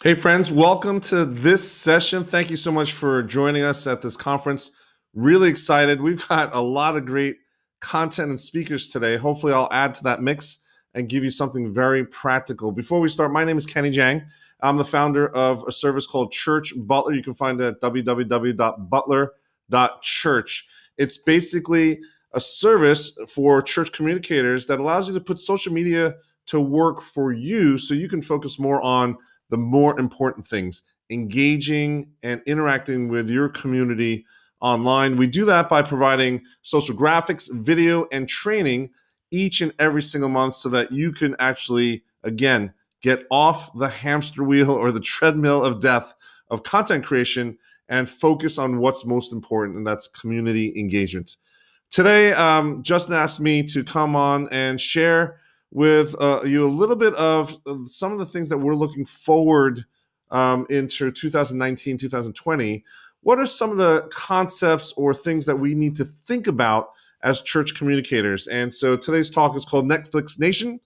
Hey, friends, welcome to this session. Thank you so much for joining us at this conference. Really excited. We've got a lot of great content and speakers today. Hopefully, I'll add to that mix and give you something very practical. Before we start, my name is Kenny Jahng. I'm the founder of a service called Church Butler. You can find it at www.butler.church. It's basically a service for church communicators that allows you to put social media to work for you so you can focus more on the more important things engaging and interacting with your community online. We do that by providing social graphics, video, and training each and every single month so that you can actually, again, get off the hamster wheel or the treadmill of death of content creation and focus on what's most important, and that's community engagement. Today, um, Justin asked me to come on and share with uh, you a little bit of some of the things that we're looking forward um, into 2019, 2020. What are some of the concepts or things that we need to think about as church communicators? And so today's talk is called Netflix Nation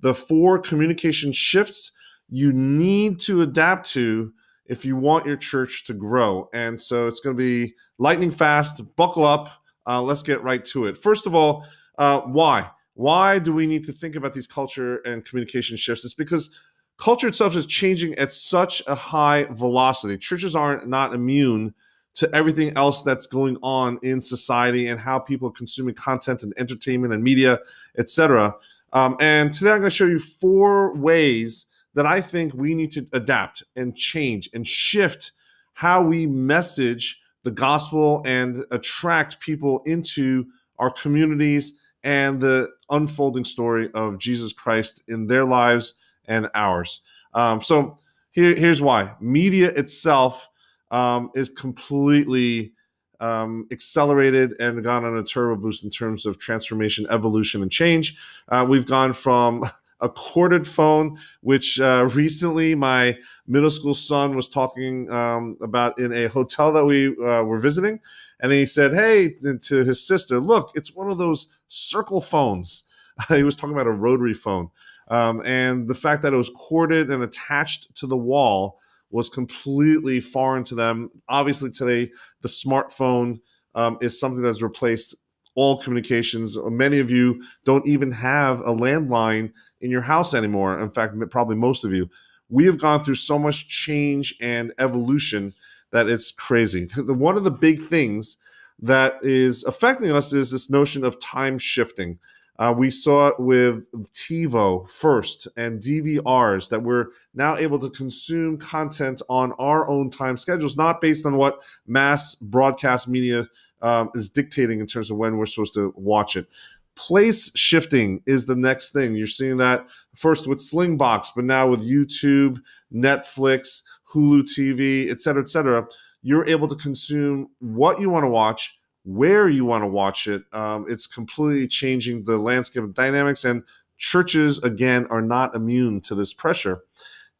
the four communication shifts you need to adapt to if you want your church to grow. And so it's going to be lightning fast. Buckle up. Uh, let's get right to it. First of all, uh, why? Why do we need to think about these culture and communication shifts? It's because culture itself is changing at such a high velocity. Churches aren't not immune to everything else that's going on in society and how people are consuming content and entertainment and media, etc. Um, and today I'm going to show you four ways that I think we need to adapt and change and shift how we message the gospel and attract people into our communities and the unfolding story of Jesus Christ in their lives and ours. Um, so here, here's why media itself um, is completely um, accelerated and gone on a turbo boost in terms of transformation, evolution, and change. Uh, we've gone from a corded phone, which uh, recently my middle school son was talking um, about in a hotel that we uh, were visiting. And he said, Hey, to his sister, look, it's one of those circle phones. he was talking about a rotary phone. Um, and the fact that it was corded and attached to the wall was completely foreign to them. Obviously, today, the smartphone um, is something that's replaced all communications. Many of you don't even have a landline in your house anymore. In fact, probably most of you. We have gone through so much change and evolution that it's crazy. One of the big things that is affecting us is this notion of time shifting. Uh, we saw it with TiVo first and DVRs that we're now able to consume content on our own time schedules, not based on what mass broadcast media um, is dictating in terms of when we're supposed to watch it. Place shifting is the next thing. You're seeing that first with Slingbox, but now with YouTube, Netflix, Hulu TV, et cetera, et cetera. You're able to consume what you want to watch where you want to watch it. Um, it's completely changing the landscape of dynamics, and churches, again, are not immune to this pressure.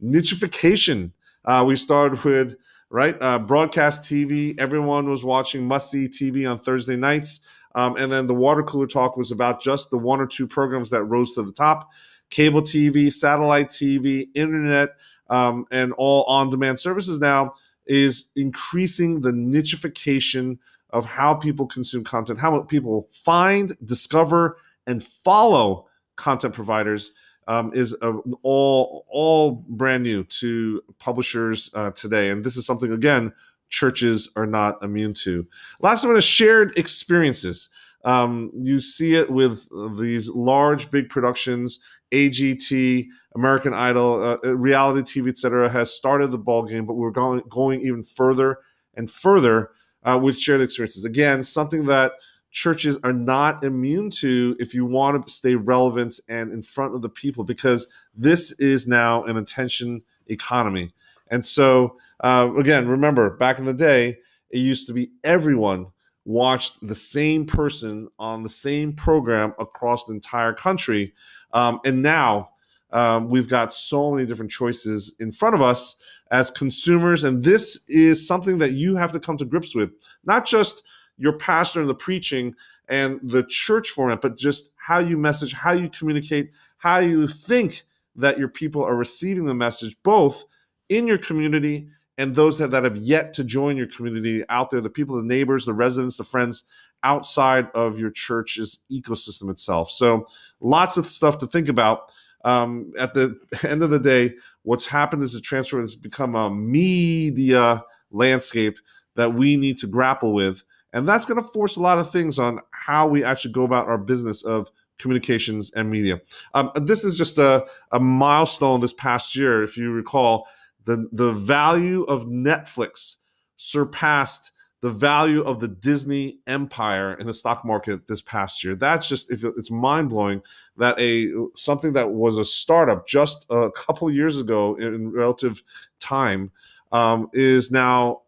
Nichification. Uh, we started with right uh, broadcast TV. Everyone was watching must see TV on Thursday nights. Um, and then the water cooler talk was about just the one or two programs that rose to the top cable TV, satellite TV, internet, um, and all on demand services now is increasing the nichification of how people consume content, how people find, discover, and follow content providers um, is uh, all all brand new to publishers uh, today, and this is something again churches are not immune to. Last one is shared experiences. Um, you see it with these large, big productions. AGT, American Idol, uh, reality TV, etc., has started the ball game, but we're going going even further and further uh, with shared experiences. Again, something that churches are not immune to if you want to stay relevant and in front of the people, because this is now an attention economy. And so, uh, again, remember back in the day, it used to be everyone watched the same person on the same program across the entire country. Um, and now um, we've got so many different choices in front of us as consumers. And this is something that you have to come to grips with, not just your pastor and the preaching and the church format, but just how you message, how you communicate, how you think that your people are receiving the message, both in your community and those that, that have yet to join your community out there, the people, the neighbors, the residents, the friends outside of your church's ecosystem itself. So lots of stuff to think about. Um, at the end of the day, what's happened is the transfer has become a media landscape that we need to grapple with. And that's going to force a lot of things on how we actually go about our business of communications and media. Um, this is just a, a milestone this past year. If you recall, the, the value of Netflix surpassed the value of the Disney empire in the stock market this past year. That's just it's mind blowing that a something that was a startup just a couple years ago in relative time um, is now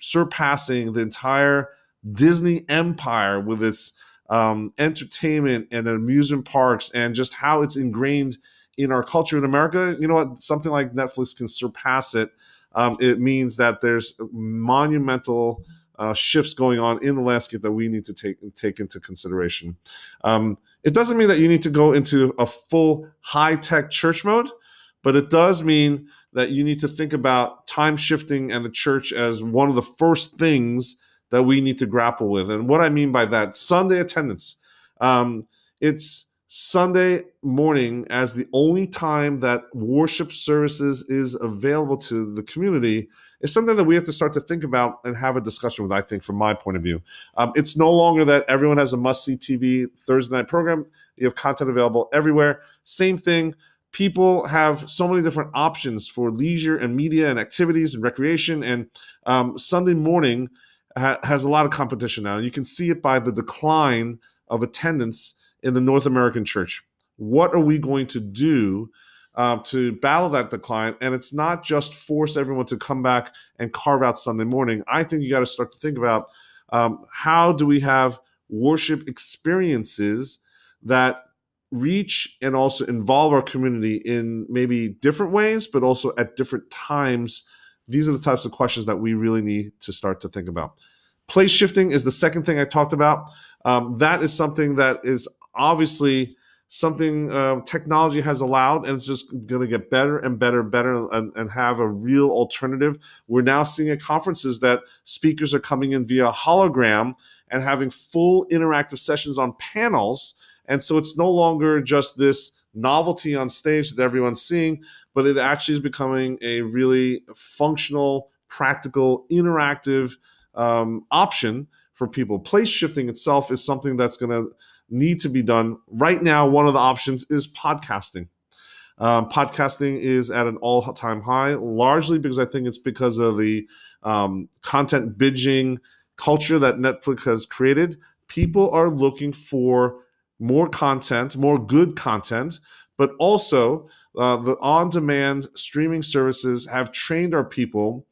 surpassing the entire Disney empire with its um, entertainment and amusement parks and just how it's ingrained in our culture in America. You know what? Something like Netflix can surpass it. Um, it means that there's monumental uh, shifts going on in the landscape that we need to take take into consideration. Um, it doesn't mean that you need to go into a full high tech church mode, but it does mean that you need to think about time shifting and the church as one of the first things that we need to grapple with. And what I mean by that, Sunday attendance. Um, it's Sunday morning as the only time that worship services is available to the community is something that we have to start to think about and have a discussion with, I think, from my point of view. Um, it's no longer that everyone has a must see TV Thursday night program. You have content available everywhere. Same thing. People have so many different options for leisure and media and activities and recreation. And um, Sunday morning ha- has a lot of competition now. You can see it by the decline of attendance in the North American church. What are we going to do um, to battle that decline. And it's not just force everyone to come back and carve out Sunday morning. I think you got to start to think about um, how do we have worship experiences that reach and also involve our community in maybe different ways, but also at different times. These are the types of questions that we really need to start to think about. Place shifting is the second thing I talked about. Um, that is something that is obviously something uh, technology has allowed, and it's just going to get better and better and better and, and, have a real alternative. We're now seeing at conferences that speakers are coming in via hologram and having full interactive sessions on panels. And so it's no longer just this novelty on stage that everyone's seeing, but it actually is becoming a really functional, practical, interactive um, option for people. Place shifting itself is something that's going to need to be done. Right now, one of the options is podcasting. Um, podcasting is at an all time high, largely because I think it's because of the um, content binging culture that Netflix has created. People are looking for more content, more good content, but also uh, the on demand streaming services have trained our people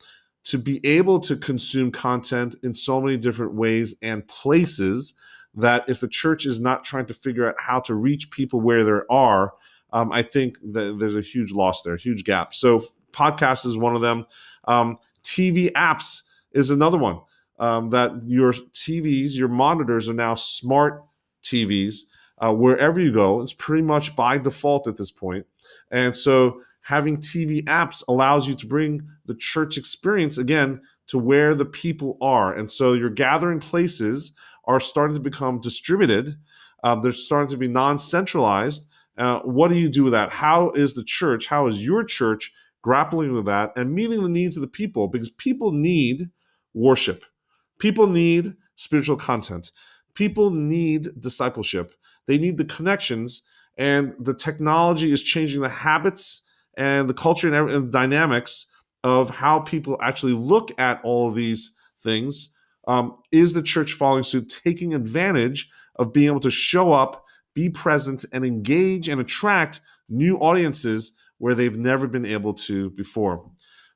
to be able to consume content in so many different ways and places that if the church is not trying to figure out how to reach people where they are, um, I think that there's a huge loss there, a huge gap. So podcast is one of them. Um, TV apps is another one. Um, that your TVs, your monitors are now smart TVs. Uh, wherever you go, it's pretty much by default at this point. And so having TV apps allows you to bring the church experience again to where the people are. And so your gathering places are starting to become distributed. Um, they're starting to be non centralized. Uh, what do you do with that? How is the church, how is your church grappling with that and meeting the needs of the people? Because people need worship, people need spiritual content, people need discipleship, they need the connections, and the technology is changing the habits and the culture and, and the dynamics of how people actually look at all of these things um, is the church following suit, taking advantage of being able to show up, be present, and engage and attract new audiences where they've never been able to before?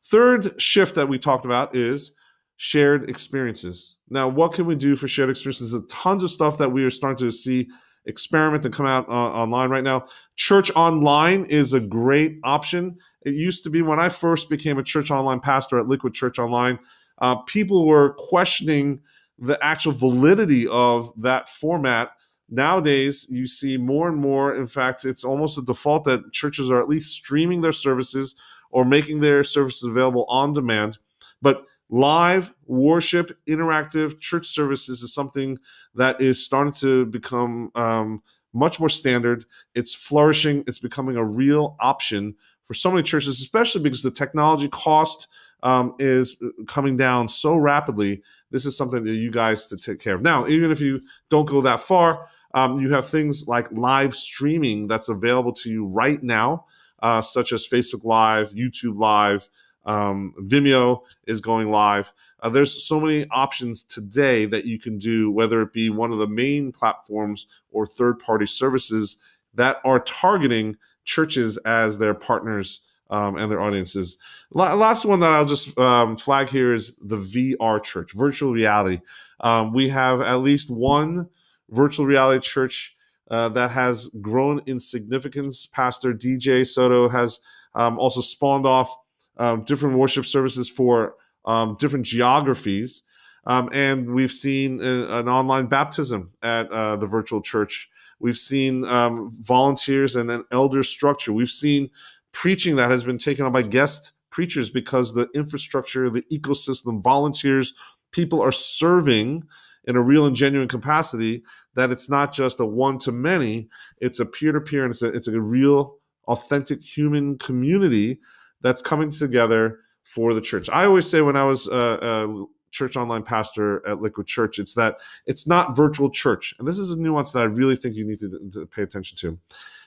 Third shift that we talked about is shared experiences. Now, what can we do for shared experiences? There's tons of stuff that we are starting to see experiment and come out uh, online right now. Church online is a great option. It used to be when I first became a church online pastor at Liquid Church Online, uh, people were questioning the actual validity of that format. Nowadays, you see more and more. In fact, it's almost a default that churches are at least streaming their services or making their services available on demand. But live worship, interactive church services is something that is starting to become um, much more standard. It's flourishing. It's becoming a real option for so many churches, especially because the technology cost um, is coming down so rapidly. This is something that you guys to take care of. Now, even if you don't go that far, um, you have things like live streaming that's available to you right now, uh, such as Facebook Live, YouTube Live, um, Vimeo is going live. Uh, there's so many options today that you can do, whether it be one of the main platforms or third party services that are targeting churches as their partners um, and their audiences. last one that I'll just um, flag here is the VR church, virtual reality. Um, we have at least one virtual reality church uh, that has grown in significance. Pastor DJ Soto has um, also spawned off um, different worship services for um, different geographies. And we've seen a, an online baptism at uh, the virtual church. We've seen um, volunteers and an elder structure. We've seen preaching that has been taken on by guest preachers because the infrastructure, the ecosystem, volunteers, people are serving in a real and genuine capacity. That it's not just a one to many; it's a peer to peer, and it's a it's a real, authentic human community that's coming together for the church. I always say when I was a, a church online pastor at Liquid Church, it's that it's not virtual church. And this is a nuance that I really think you need to, to pay attention to.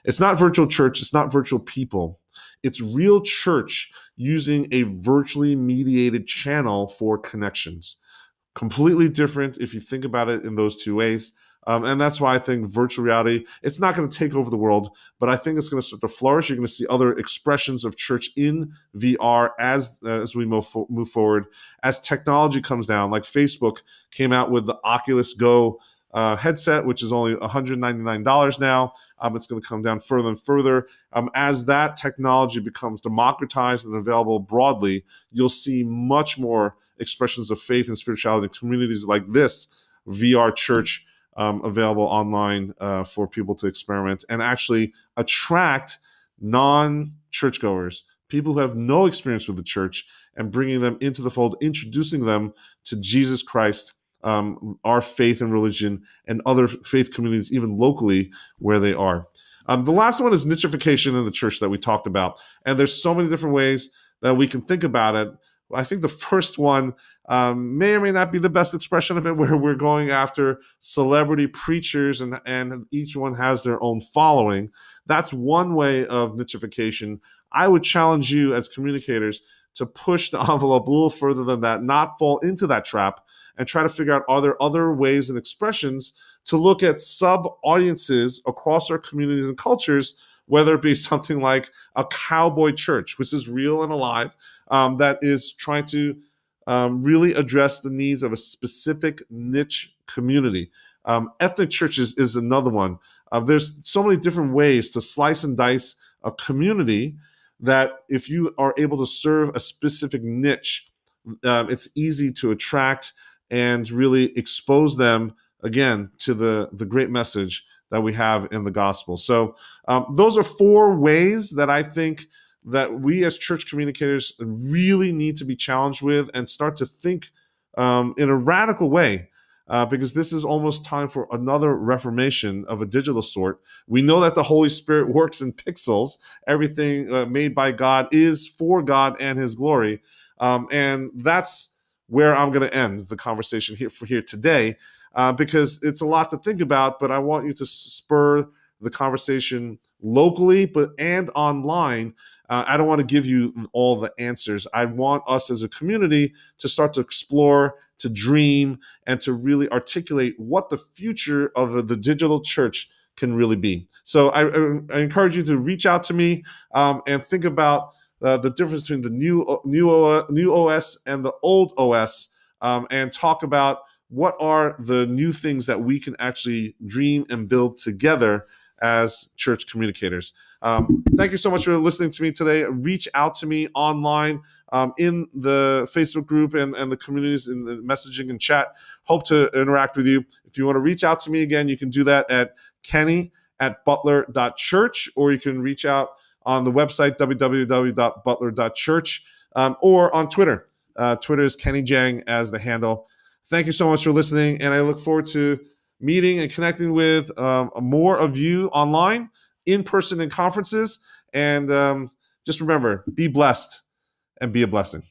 It's not virtual church, it's not virtual people. It's real church using a virtually mediated channel for connections. Completely different if you think about it in those two ways. Um, and that's why I think virtual reality, it's not going to take over the world, but I think it's going to start to flourish. You're going to see other expressions of church in VR as, uh, as we move, fo- move forward. As technology comes down, like Facebook came out with the Oculus Go uh, headset, which is only $199 now. Um, it's going to come down further and further. Um, as that technology becomes democratized and available broadly, you'll see much more expressions of faith and spirituality in communities like this VR church um, available online uh, for people to experiment and actually attract non churchgoers, people who have no experience with the church, and bringing them into the fold, introducing them to Jesus Christ, um, our faith and religion, and other faith communities, even locally where they are. Um, the last one is nichification in the church that we talked about. And there's so many different ways that we can think about it. I think the first one um, may or may not be the best expression of it, where we're going after celebrity preachers and, and each one has their own following. That's one way of nichification. I would challenge you as communicators to push the envelope a little further than that, not fall into that trap, and try to figure out are there other ways and expressions to look at sub audiences across our communities and cultures, whether it be something like a cowboy church, which is real and alive, um, that is trying to um, really address the needs of a specific niche community. Um, ethnic churches is another one. Uh, there's so many different ways to slice and dice a community that if you are able to serve a specific niche, uh, it's easy to attract and really expose them again to the the great message that we have in the gospel. So um, those are four ways that I think that we as church communicators really need to be challenged with and start to think um, in a radical way. Uh, because this is almost time for another reformation of a digital sort. We know that the Holy Spirit works in pixels. Everything uh, made by God is for God and His glory, um, and that's where I'm going to end the conversation here for here today, uh, because it's a lot to think about. But I want you to spur the conversation locally, but and online uh, I don't want to give you all the answers. I want us as a community to start to explore, to dream, and to really articulate what the future of the digital church can really be. So I, I encourage you to reach out to me um, and think about uh, the difference between the new new new OS and the old OS, um, and talk about what are the new things that we can actually dream and build together as church communicators. Um, thank you so much for listening to me today. Reach out to me online um, in the Facebook group and, and the communities in the messaging and chat. Hope to interact with you. If you want to reach out to me again, you can do that at kenny at butler.church or you can reach out on the website, www.butler.church, um, or on Twitter. Uh, Twitter is Kenny Jahng as the handle. Thank you so much for listening, and I look forward to meeting and connecting with um, more of you online, in person in conferences. And um, just remember be blessed and be a blessing.